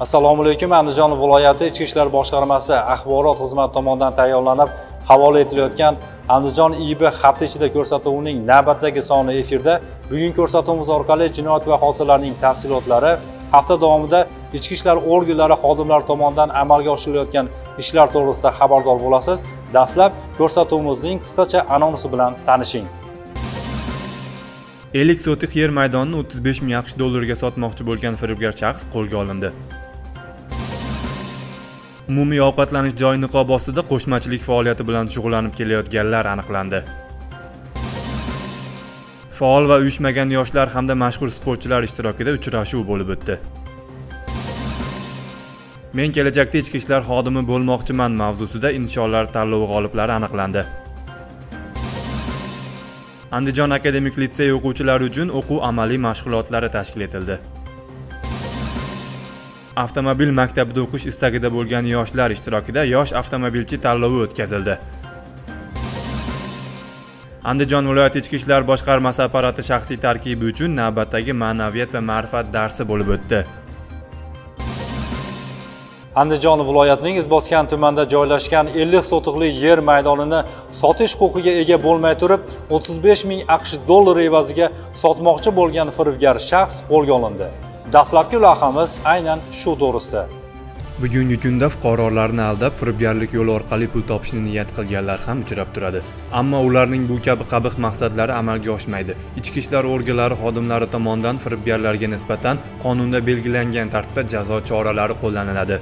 assalomu alaykum andijon viloyati ichki ishlar boshqarmasi axborot xizmati tomonidan tayyorlanib havola etilayotgan andijon ib hafta ichida ko'rsatuvining navbatdagi soni efirda. Bugungi ko'rsatuvimiz orqali jinoyat va hodisalarning tafsilotlari hafta davomida ichki ishlar organlari xodimlari tomonidan amalga oshirilayotgan ishlar to'g'risida xabardor bo'lasiz. Dastlab ko'rsatuvimizning qisqacha anonsi bilan tanishing. Ellik sotix yer maydonini 35 ming aqsh dollariga sotmoqchi bo'lgan firibgar shaxs qo'lga olindi. Umumiy ovqatlanish joyi niqobi ostida qo'shmachilik faoliyati bilan shug'ullanib kelayotganlar aniqlandi. Faol va uyushmagan yoshlar hamda mashhur sportchilar ishtirokida uchrashuv bo'lib o'tdi. Men kelajakda ichki ishlar xodimi bo'lmoqchiman mavzusida insholar tanlovi g'oliblari aniqlandi. Andijon akademik litsey o'quvchilari uchun o'quv amaliy mashg'ulotlari tashkil etildi. Avtomobil maktabida o'qish istagida bo'lgan yoshlar ishtirokida yosh avtomobilchi tanlovi o'tkazildi. Andijon viloyati ichki ishlar boshqarmasi apparati shaxsiy tarkibi uchun navbatdagi ma'naviyat va ma'rifat darsi bo'lib o'tdi. Andijon viloyatining izboskan tumanida joylashgan 50 sotixli yer maydonini sotish huquqiga ega bo'lmay turib 35 ming aqsh dollari evaziga sotmoqchi bo'lgan firibgar shaxs qo'lga olindi. Dastlabki loyihamiz aynan shu to'g'risida. Bugungi kunda fuqarolarni aldab firibgarlik yo'li orqali pul topishni niyat qilganlar ham uchrab turadi. Ammo ularning bu kabi qabih maqsadlari amalga oshmaydi. Ichki ishlar organlari xodimlari tomonidan firibgarlarga nisbatan qonunda belgilangan tartibda jazo choralari qo'llaniladi.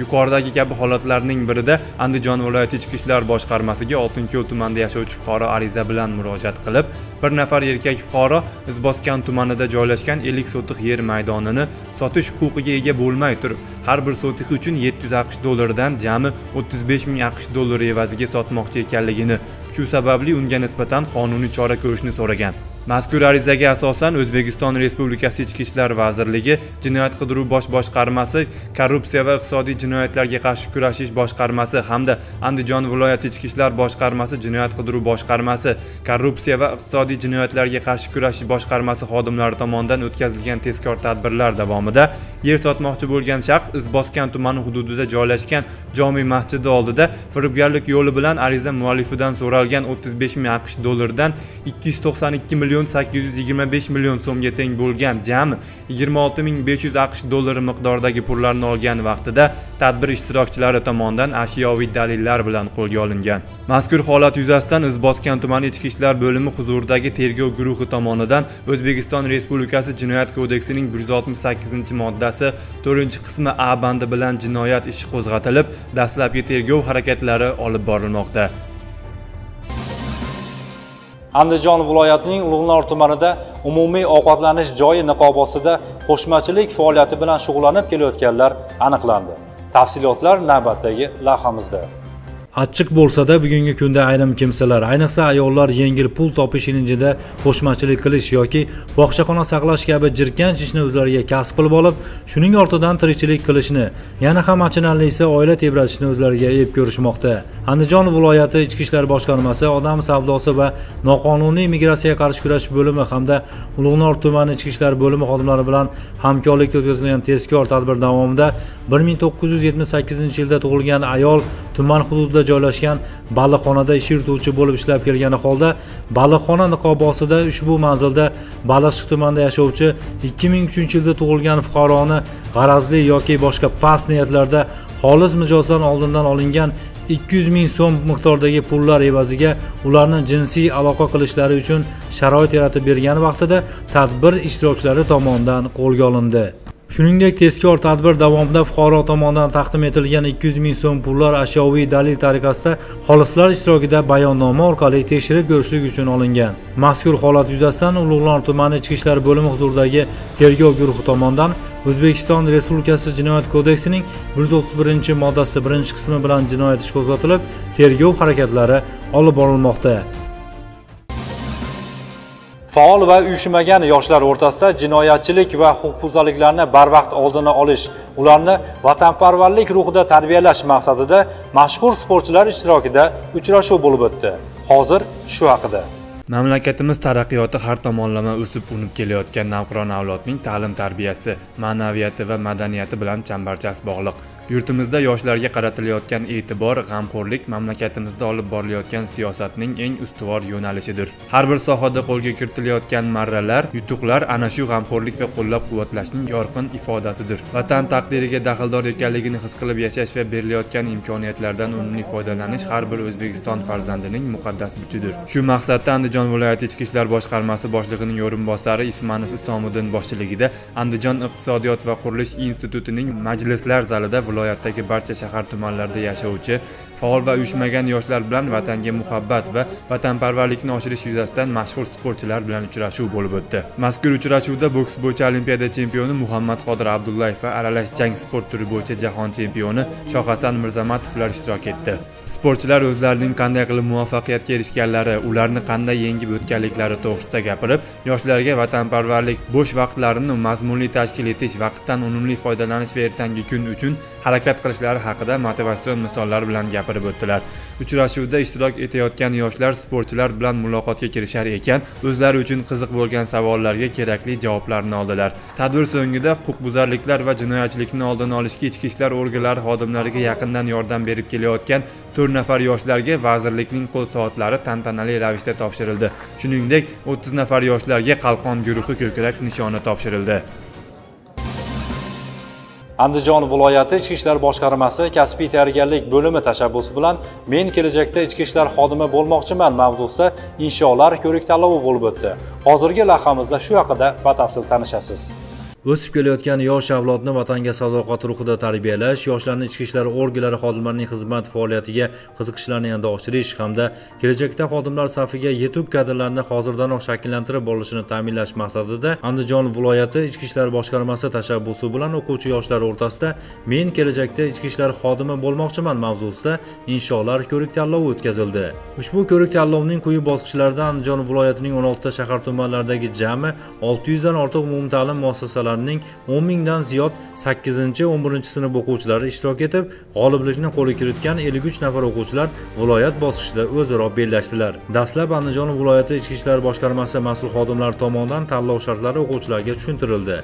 Yuqoridagi kabi holatlarning birida andijon viloyati ichki ishlar boshqarmasiga oltinko'l tumanida yashovchi fuqaro ariza bilan murojaat qilib bir nafar erkak fuqaro izboskan tumanida joylashgan 50 sotix yer maydonini sotish huquqiga ega bo'lmay turib har bir sotix uchun 700 aqsh dollaridan jami 35 ming aqsh dollari evaziga sotmoqchi ekanligini shu sababli unga nisbatan qonuniy chora ko'rishni so'ragan. Mazkur arizaga asosan o'zbekiston respublikasi ichki ishlar vazirligi jinoyat qidiruv bosh boshqarmasi korrupsiya va iqtisodiy jinoyatlarga qarshi kurashish boshqarmasi hamda andijon viloyati ichki ishlar boshqarmasi jinoyat qidiruv boshqarmasi korrupsiya va iqtisodiy jinoyatlarga qarshi kurashish boshqarmasi xodimlari tomonidan o'tkazilgan tezkor tadbirlar davomida yer sotmoqchi bo'lgan shaxs izboskan tumani hududida joylashgan jome masjidi oldida firibgarlik yo'li bilan ariza muallifidan so'ralgan 35 ming aqsh dollaridan 292 million million 825 million so'mga teng bo'lgan jami 26500 aqsh dollari miqdoridagi pullarni olgan vaqtida tadbir ishtirokchilari tomonidan ashyoviy dalillar bilan qo'lga olingan. Mazkur holat yuzasidan izboskan tuman ichki ishlar bo'limi huzuridagi tergov guruhi tomonidan o'zbekiston respublikasi jinoyat kodeksining 168 moddasi 4 qismi a bandi bilan jinoyat ishi qo'zg'atilib dastlabki tergov harakatlari olib borilmoqda. Andijon viloyatining ulug'nor tumanida umumiy ovqatlanish joyi niqob ostida qo'shmachilik faoliyati bilan shug'ullanib kelayotganlar aniqlandi. Tafsilotlar navbatdagi lavhamizda. Achchiq bo'lsa-da bugungi kunda ayrim kimsalar ayniqsa ayollar yengil pul topish ilinjida qo'shmachilik qilish yoki bog'chaxona saqlash kabi jirkanch ishni o'zlariga kasb qilib olib shuning ortidan tirikchilik qilishni yana ham achinarlisi oila tebratishni o'zlariga ep ko'rishmoqda. Andijon viloyati ichki ishlar boshqarmasi odam savdosi va noqonuniy migratsiyaga qarshi kurashish bo'limi hamda ulug'nor tumani ichki ishlar bo'limi xodimlari bilan hamkorlikda o'tkazilgan tezkor tadbir davomida 1978 yilda tug'ilgan ayol tuman hududida joylashgan baliqxonada ish yurituvchi bo'lib ishlab kelgani holda baliqxona niqobi ostida ushbu manzilda baliqchi tumanida yashovchi 2003 yilda tug'ilgan fuqaroni g'arazli yoki boshqa past niyatlarda xolis mijozdan oldindan olingan 200 ming so'm miqdordagi pullar evaziga ularni jinsiy aloqa qilishlari uchun sharoit yaratib bergani vaqtida tadbir ishtirokchilari tomonidan qo'lga olindi. Shuningdek tezkor tadbir davomida fuqaro tomonidan taqdim etilgan 200 ming so'm pullar ashyoviy dalil tariqasida xolislar ishtirokida bayonnoma orqali tekshirib ko'rishlik uchun olingan. Mazkur holat yuzasidan ulug'nor tumani ichki ishlar bo'limi huzuridagi tergov guruhi tomonidan o'zbekiston respublikasi jinoyat kodeksining 131 moddasi birinchi qismi bilan jinoyat ishi qo'zg'atilib tergov harakatlari olib borilmoqda. Faol va uyushmagan yoshlar o'rtasida jinoyatchilik va huquqbuzarliklarni barvaqt oldini olish ularni vatanparvarlik ruhida tarbiyalash maqsadida mashhur sportchilar ishtirokida uchrashuv bo'lib o'tdi. Hozir shu haqida. Mamlakatimiz taraqqiyoti har tomonlama o'sib unib kelayotgan navqiron avlodning ta'lim tarbiyasi ma'naviyati va madaniyati bilan chambarchas bog'liq. Yurtimizda yoshlarga qaratilayotgan e'tibor g'amxo'rlik mamlakatimizda olib borilayotgan siyosatning eng ustuvor yo'nalishidir. Har bir sohada qo'lga kiritilayotgan marralar yutuqlar ana shu g'amxo'rlik va qo'llab quvvatlashning yorqin ifodasidir. Vatan taqdiriga daxldor ekanligini his qilib yashash va berilayotgan imkoniyatlardan unumli foydalanish har bir o'zbekiston farzandining muqaddas burchidir. Shu maqsadda andijon viloyati ichki ishlar boshqarmasi boshlig'ining o'rinbosari ismanov isomiddin boshchiligida andijon iqtisodiyot va qurilish institutining majlislar zalida viloyatdagi barcha shahar tumanlarida yashovchi faol va uyushmagan yoshlar bilan vatanga muhabbat va vatanparvarlikni oshirish yuzasidan mashhur sportchilar bilan uchrashuv bo'lib o'tdi. Mazkur uchrashuvda boks bo'yicha olimpiada chempioni muhammad qodir abdullayev va aralash jang sport turi bo'yicha jahon chempioni shohasan mirzamatovlar ishtirok etdi. Sportchilar o'zlarining qanday qilib muvaffaqiyatga erishganlari ularni qanday yengib o'tganliklari to'g'risida gapirib yoshlarga vatanparvarlik bo'sh vaqtlarini mazmunli tashkil etish vaqtdan unumli foydalanish va ertangi kun uchun harakat qilishlari haqida motivatsion misollar bilan gapirib o'tdilar. Uchrashuvda ishtirok etayotgan yoshlar sportchilar bilan muloqotga kirishar ekan o'zlari uchun qiziq bo'lgan savollarga kerakli javoblarni oldilar. Tadbir so'ngida huquqbuzarliklar va jinoyatchilikni oldini olishga ichki ishlar organlari xodimlariga yaqindan yordam berib kelayotgan to'rt nafar yoshlarga vazirlikning qo'l soatlari tantanali ravishda topshirildi. Shuningdek o'ttiz nafar yoshlarga qalqon guruhi ko'krak nishoni topshirildi. Andijon viloyati ichki ishlar boshqarmasi kasbiy tayyorgarlik bo'limi tashabbusi bilan men kelajakda ichki ishlar xodimi bo'lmoqchiman mavzusida insholar ko'rik tanlovi bo'lib o'tdi. Hozirgi lavhamizda shu haqida batafsil tanishasiz. O'sib kelayotgan yosh avlodni vatanga sadoqat ruhida tarbiyalash yoshlarni ichki ishlar organlari xodimlarining xizmat faoliyatiga qiziqishlarini yanada oshirish hamda kelajakda xodimlar safiga yetuk kadrlarni hozirdanoq shakllantirib borilishini ta'minlash maqsadida andijon viloyati ichki ishlar boshqarmasi tashabbusi bilan o'quvchi yoshlar o'rtasida men kelajakda ichki ishlar xodimi bo'lmoqchiman mavzusida insholar ko'rik tanlovi o'tkazildi. Ushbu ko'rik tanlovning quyi bosqichlarida andijon viloyatining 16 ta shahar tumanlaridagi jami 600 dan ortiq umumta'lim muassasalari ning 10 mingdan ziyod 8-11 sinf o'quvchilari ishtirok etib, g'oliblikni qo'lga kiritgan 53 nafar o'quvchilar viloyat bosqichida o'zaro bellashdilar. Dastlab Andijon viloyati ichki ishlar boshqarmasi mas'ul xodimlari tomonidan tanlov shartlari o'quvchilarga tushuntirildi.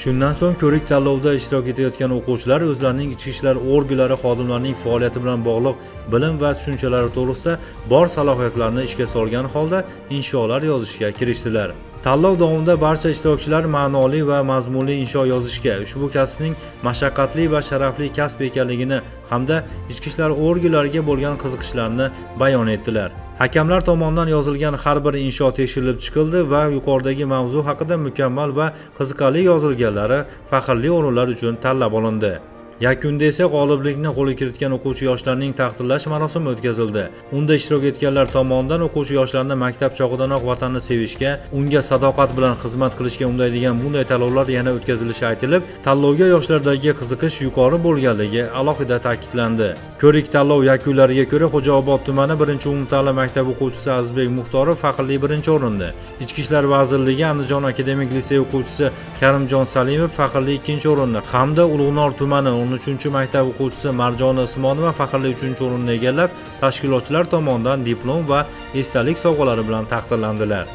Shundan so'ng ko'rik tanlovida ishtirok etayotgan o'quvchilar o'zlarining ichki ishlar organlari xodimlarining faoliyati bilan bog'liq bilim va tushunchalari to'g'risida bor salohiyatlarini ishga solgan holda insholar yozishga kirishdilar. Tanlov davomida barcha ishtirokchilar ma'noli va mazmunli insho yozishga, ushbu kasbning mashaqqatli va sharafli kasb ekanligini hamda ichki ishlar organlariga bo'lgan qiziqishlarini bayon etdilar. Hakamlar tomonidan yozilgan har bir insho tekshirilib chiqildi va yuqoridagi mavzu haqida mukammal va qiziqarli yozilganlari faxrli o'rinlar uchun tanlab olindi. Yakunda esa g'oliblikni qo'lga kiritgan o'quvchi yoshlarning taqdirlash marosimi o'tkazildi. Unda ishtirok etganlar tomonidan o'quvchi yoshlarni maktab chog'idanoq vatanni sevishga, unga sadoqat bilan xizmat qilishga undaydigan bunday tanlovlar yana o'tkazilishi aytilib, tanlovga yoshlardagi qiziqish yuqori bo'lganligi alohida ta'kidlandi. Ko'rik tanlov yakunlariga ko'ra Xo'jaobod tumani 1-umumta'lim maktabi o'quvchisi Azizbek Muxtorov faxrli birinchi o'rinda, Ichki ishlar vazirligi Andijon akademik lisey o'quvchisi Karimjon Salimov faxrli ikkinchi o'rinda hamda Ulug'nor tumani 13 maktab o'quvchisi Marjona Usmonova faxrli 3 o'rinni egallab, tashkilotchilar tomonidan diplom va esdalik sovg'alari bilan taqdirlandilar.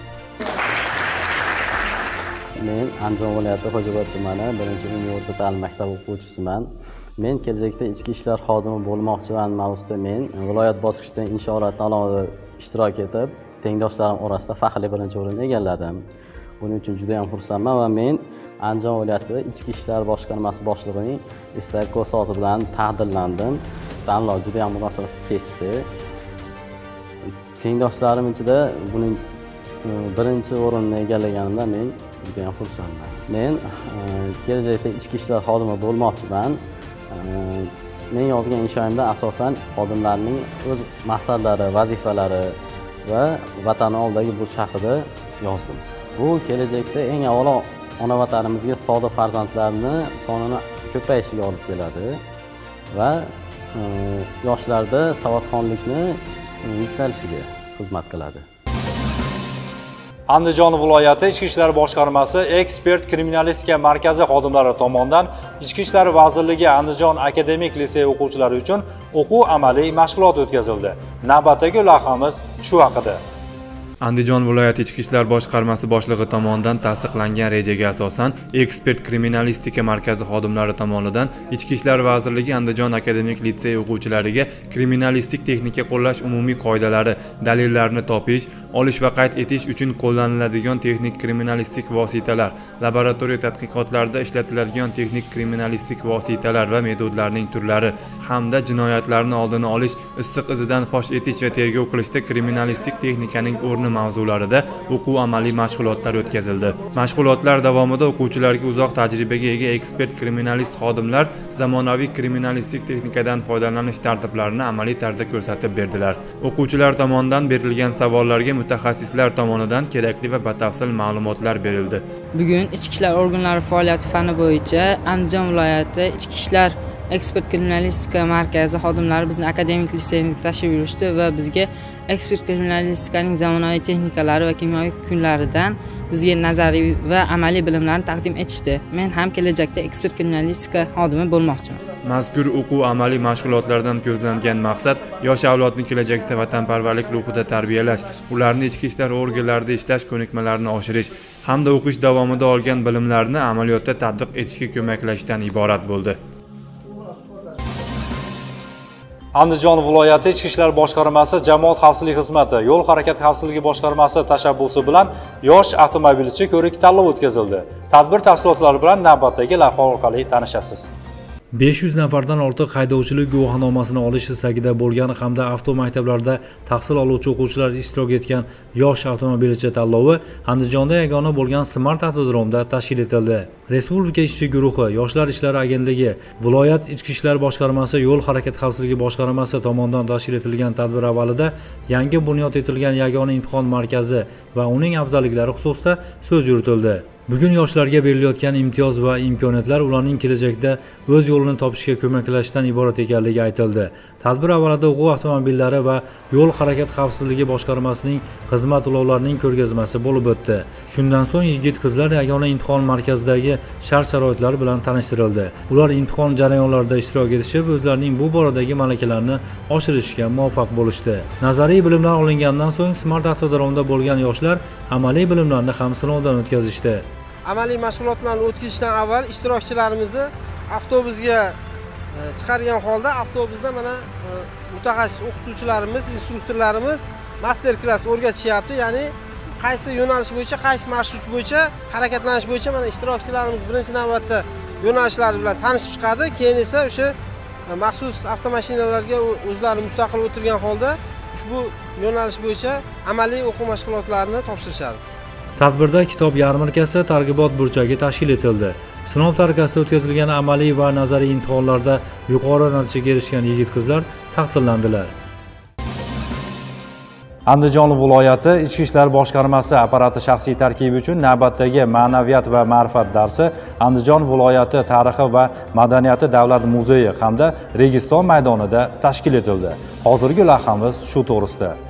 Men Andijon viloyati Xo'jaobod tumani 1 o'rta ta'lim maktabi o'quvchisiman. Men kelajakda ichki ishlar xodimi bo'lmoqchiman mavzusida men viloyat bosqichida insholar tanlovida ishtirok etib, tengdoshlarim orasida faxrli birinchi o'rinni egalladim. Buning uchun juda ham xursandman va men Andijon viloyati ichki ishlar boshqarmasi boshlig'ining istak ko'rsatuvi bilan taqdirlandim. Tanlov juda ham murosasiz kechdi. Tengdoshlarim ichida buning e, birinchi o'rinni egallaganimdan men juda ham xursandman. Men e, kelajakda ichki ishlar xodimi bo'lmoqchiman. E, men yozgan inshoyimda asosan xodimlarning o'z maqsadlari, vazifalari va vatani oldidagi burch haqida yozdim. Bu kelajakda eng avvalo ona vatanimizga sodiq farzandlarni sonini ko'payishiga olib keladi va e, yoshlarda savodxonlikni e, yuksalishiga xizmat qiladi. Andijon viloyati Ichki ishlar boshqarmasi ekspert kriminalistika markazi xodimlari tomonidan Ichki ishlar vazirligi Andijon akademik lisey o'quvchilari uchun o'quv amaliy mashg'ulot o'tkazildi. Navbatdagi lavhamiz shu haqida. Andijon viloyati ichki ishlar boshqarmasi boshlig'i tomonidan tasdiqlangan rejaga asosan ekspert kriminalistika markazi xodimlari tomonidan ichki ishlar vazirligi andijon akademik litsey o'quvchilariga kriminalistik texnika qo'llash umumiy qoidalari dalillarni topish olish va qayd etish uchun qo'llaniladigan texnik kriminalistik vositalar laboratoriya tadqiqotlarida ishlatiladigan texnik kriminalistik vositalar va metodlarning turlari hamda jinoyatlarni oldini olish issiq izidan fosh etish va tergov qilishda kriminalistik texnikaning o'rni mavzularida o'quv amaliy mashg'ulotlar o'tkazildi. Mashg'ulotlar davomida o'quvchilarga uzoq tajribaga ega ekspert kriminalist xodimlar zamonaviy kriminalistik texnikadan foydalanish tartiblarini amaliy tarzda ko'rsatib berdilar. O'quvchilar tomonidan berilgan savollarga mutaxassislar tomonidan kerakli va batafsil ma'lumotlar berildi. Bugun ichki ishlar organlari faoliyati fani bo'yicha andijon viloyati ichki ishlar ekspert kriminalistika markazi xodimlari bizni akademik litseyimizga tashrif buyurishdi va bizga ekspert kriminalistikaning zamonaviy texnikalari va kimyoviy kunlaridan bizga nazariy va amaliy bilimlarni taqdim etishdi. Men ham kelajakda ekspert kriminalistika xodimi bo'lmoqchiman. Mazkur o'quv amaliy mashg'ulotlardan ko'zlangan maqsad yosh avlodni kelajakda vatanparvarlik ruhida tarbiyalash ularni ichki ishlar organlarida ishlash ko'nikmalarini oshirish hamda o'qish davomida olgan bilimlarni amaliyotda tatbiq etishga ko'maklashishdan iborat bo'ldi. Andijon viloyati ichki ishlar boshqarmasi jamoat xavfsizligi xizmati yo'l harakati xavfsizligi boshqarmasi tashabbusi bilan yosh avtomobilchi ko'rik tanlovi o'tkazildi. Tadbir tafsilotlari bilan navbatdagi lavha orqali tanishasiz. 500 nafardan ortiq haydovchilik guvohnomasini olish istagida bo'lgan hamda avtomaktablarda tahsil oluvchi o'quvchilar ishtirok etgan yosh avtomobilchi tanlovi andijonda yagona bo'lgan smart avtodromda tashkil etildi. Respublika ishchi guruhi yoshlar ishlari agentligi viloyat ichki ishlar boshqarmasi yo'l harakati xavfsizligi boshqarmasi tomonidan tashkil etilgan tadbir avvalida yangi bunyod etilgan yagona imtihon markazi va uning afzalliklari xususida so'z yuritildi. Bugun yoshlarga berilayotgan imtiyoz va imkoniyatlar ularning kelajakda o'z yo'lini topishga ko'maklashishdan iborat ekanligi aytildi. Tadbir avvalida o'quv avtomobillari va yo'l harakati xavfsizligi boshqarmasining xizmat ulovlarining ko'rgazmasi bo'lib o'tdi. Shundan so'ng yigit qizlar yagona imtihon markazidagi shart sharoitlari bilan tanishtirildi. Ular imtihon jarayonlarida ishtirok etishib o'zlarining bu boradagi malakalarini oshirishga muvaffaq bo'lishdi. Nazariy bilimlar olingandan so'ng smart avtodromda bo'lgan yoshlar amaliy bilimlarni ham sinovdan o'tkazishdi. Amaliy mashg'ulotlarni o'tkazishdan avval ishtirokchilarimizni avtobusga e, chiqargan holda avtobusda mana e, mutaxassis o'qituvchilarimiz instruktorlarimiz master klass o'rgatishyapti. Ya'ni qaysi yo'nalish bo'yicha qaysi marshrut bo'yicha harakatlanish bo'yicha mana ishtirokchilarimiz birinchi navbatda yo'nalishlar bilan tanishib chiqadi. Keyin esa o'sha e, maxsus avtomashinalarga o'zlari mustaqil o'tirgan holda ushbu yo'nalish bo'yicha amaliy o'quv mashg'ulotlarini topshirishadi. Tadbirda kitob yarmarkasi targ'ibot burchagi tashkil etildi. Sinov tariqasida o'tkazilgan amaliy va nazariy imtihonlarda yuqori natijaga erishgan yigit qizlar taqdirlandilar. Andijon viloyati ichki ishlar boshqarmasi apparati shaxsiy tarkibi uchun navbatdagi ma'naviyat va ma'rifat darsi andijon viloyati tarixi va madaniyati davlat muzeyi hamda registon maydonida tashkil etildi. Hozirgi lavhamiz shu to'g'risida.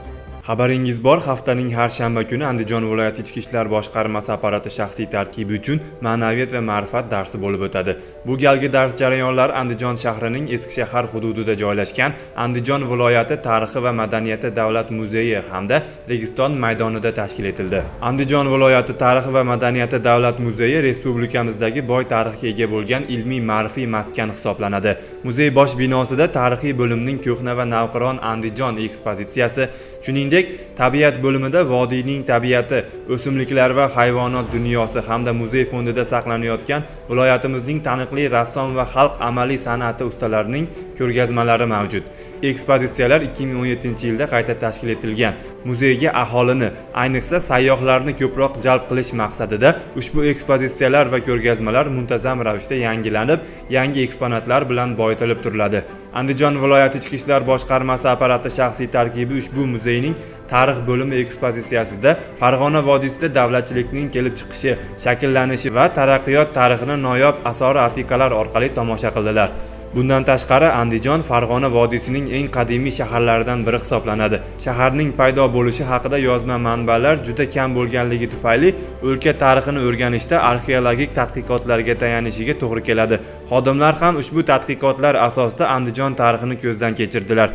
Xabaringiz bor haftaning har shanba kuni andijon viloyati ichki ishlar boshqarmasi apparati shaxsiy tarkibi uchun ma'naviyat va ma'rifat darsi bo'lib o'tadi. Bu galgi dars jarayonlari andijon shahrining eski shahar hududida joylashgan andijon viloyati tarixi va madaniyati davlat muzeyi hamda registon maydonida tashkil etildi. Andijon viloyati tarixi va madaniyati davlat muzeyi respublikamizdagi boy tarixga ega bo'lgan ilmiy ma'rifiy maskan hisoblanadi. Muzey bosh binosida tarixiy bo'limning ko'hna va navqiron andijon ekspozitsiyasi shuningdek tabiat bo'limida vodiyning tabiati o'simliklar va hayvonot dunyosi hamda muzey fondida saqlanayotgan viloyatimizning taniqli rassom va xalq amaliy san'ati ustalarining ko'rgazmalari mavjud. Ekspozitsiyalar 2017 yilda qayta tashkil etilgan. Muzeyga aholini ayniqsa sayyohlarni ko'proq jalb qilish maqsadida ushbu ekspozitsiyalar va ko'rgazmalar muntazam ravishda yangilanib yangi eksponatlar bilan boyitilib turiladi. Andijon viloyati ichki ishlar boshqarmasi apparati shaxsiy tarkibi ushbu muzeyning tarix bo'limi ekspozitsiyasida farg'ona vodiysida davlatchilikning kelib chiqishi shakllanishi va taraqqiyot tarixini noyob asori atikalar orqali tomosha qildilar. Bundan tashqari andijon farg'ona vodiysining eng qadimiy shaharlaridan biri hisoblanadi. Shaharning paydo bo'lishi haqida yozma manbalar juda kam bo'lganligi tufayli o'lka tarixini o'rganishda arxeologik tadqiqotlarga tayanishiga to'g'ri keladi. Xodimlar ham ushbu tadqiqotlar asosida andijon tarixini ko'zdan kechirdilar.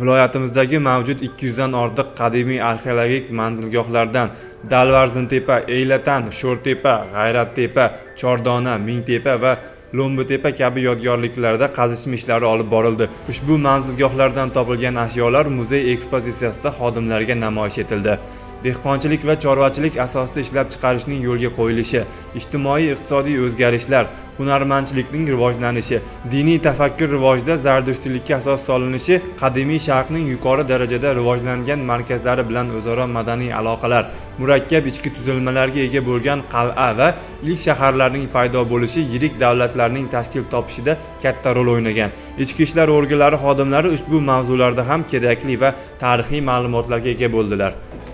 Viloyatimizdagi mavjud 200 dan ortiq qadimiy arxeologik manzilgohlardan dalvarzintepa eylatan sho'rtepa g'ayrattepa chordona mingtepa va lo'mbitepa kabi yodgorliklarda qazishma ishlari olib borildi. Ushbu manzilgohlardan topilgan ashyolar muzey ekspozitsiyasida xodimlarga namoyish etildi. Dehqonchilik va chorvachilik asosida ishlab chiqarishning yo'lga qo'yilishi ijtimoiy iqtisodiy o'zgarishlar hunarmandchilikning rivojlanishi diniy tafakkur rivojida zardushtiylikka asos solinishi qadimiy sharqning yuqori darajada rivojlangan markazlari bilan o'zaro madaniy aloqalar murakkab ichki tuzilmalarga ega bo'lgan qal'a va ilk shaharlarning paydo bo'lishi yirik davlatlarning tashkil topishida katta rol o'ynagan. Ichki ishlar organlari xodimlari ushbu mavzularda ham kerakli va tarixiy ma'lumotlarga ega bo'ldilar.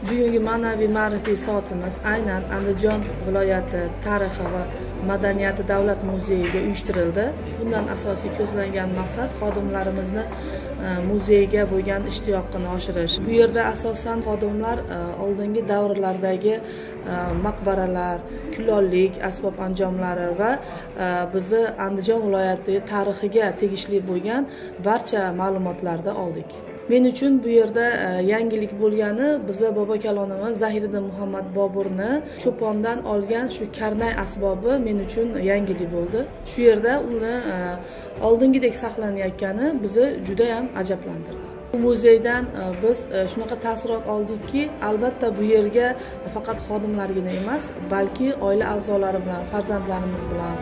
Bugungi ma'naviy ma'rifiy soatimiz aynan andijon viloyati tarixi va madaniyati davlat muzeyiga uyushtirildi. Bundan asosiy ko'zlangan maqsad xodimlarimizni e, muzeyga bo'lgan ishtiyoqini oshirish. Bu yerda asosan xodimlar e, oldingi davrlardagi e, maqbaralar kulollik asbob anjomlari va bizni andijon viloyati tarixiga tegishli bo'lgan barcha ma'lumotlarni oldik. Men uchun bu yerda e, yangilik bo'lgani bizni bobo kalonimiz zahiriddin muhammad boburni cho'pondan olgan shu karnay asbobi men uchun yangilik bo'ldi. Shu yerda uni e, oldingidek saqlanayotgani bizni judayam ajablantirdi. Bu muzeydan e, biz shunaqa taassurot oldikki albatta bu yerga faqat xodimlargina emas balki oila a'zolari bilan farzandlarimiz bilan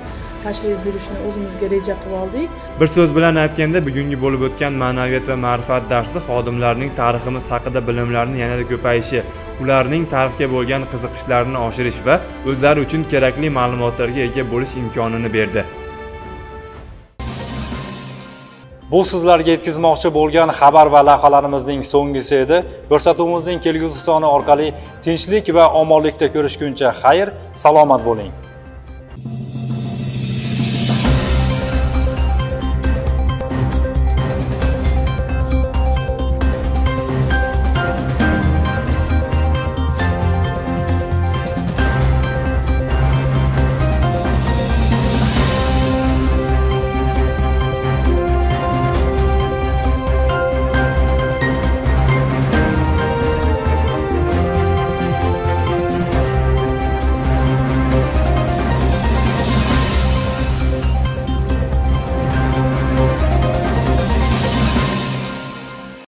tashrif buyurishni o'zimizga reja qilib oldik. Bir so'z bilan aytganda bugungi bo'lib o'tgan ma'naviyat va ma'rifat darsi xodimlarning tariximiz haqida bilimlarini yanada ko'payishi ularning tarixga bo'lgan qiziqishlarini oshirish va o'zlari uchun kerakli ma'lumotlarga ega bo'lish imkonini berdi. Bu sizlarga yetkazmoqchi bo'lgan xabar va lavhalarimizning so'nggisi edi. Ko'rsatuvimizning kelgusi soni orqali tinchlik va omonlikda ko'rishguncha xayr salomat bo'ling